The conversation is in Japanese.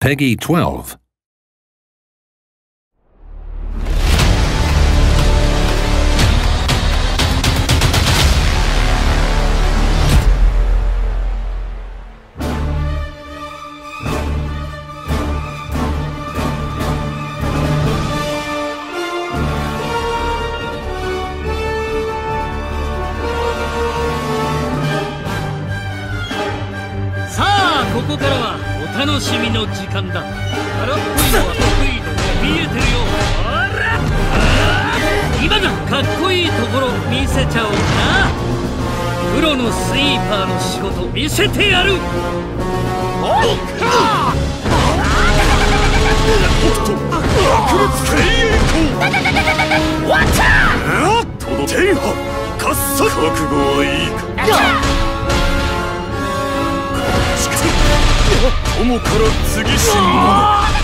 Peggy 12. ここからは楽しみの時間だ。空っぽいのは得意のが見えてるよ。今だかっこいいところ見せちゃおうかプロのスイーパーの仕事見せてやる。天破喝采覚悟はいいか友から次し者。